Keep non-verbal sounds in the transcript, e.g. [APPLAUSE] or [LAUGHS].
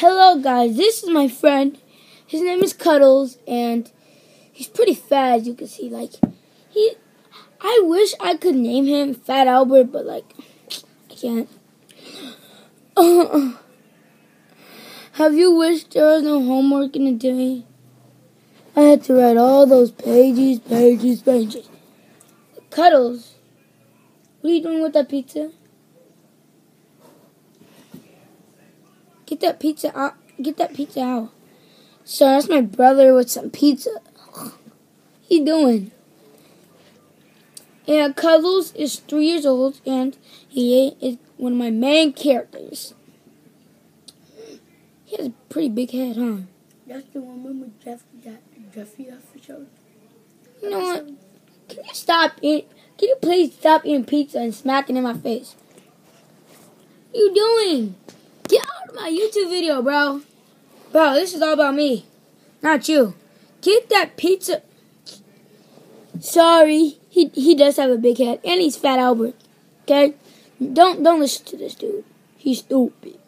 Hello, guys. This is my friend. His name is Cuddles, and he's pretty fat, as you can see. Like, he. I wish I could name him Fat Albert, but like, I can't. [LAUGHS] have you wished there was no homework in the day? I had to write all those pages, pages, pages. Cuddles, what are you doing with that pizza? Get that pizza out. Get that pizza out. So that's my brother with some pizza. [SIGHS] You doing? Yeah, Cuddles is three years old, and he is one of my main characters. He has a pretty big head, huh? That's the one with Jeff, Jeffy episode. You know what? Can you stop eating? Can you please stop eating pizza and smacking in my face? What you doing? My YouTube video, bro. Bro, this is all about me, not you. Get that pizza. Sorry, he he does have a big head, and he's Fat Albert. Okay, don't don't listen to this dude. He's stupid.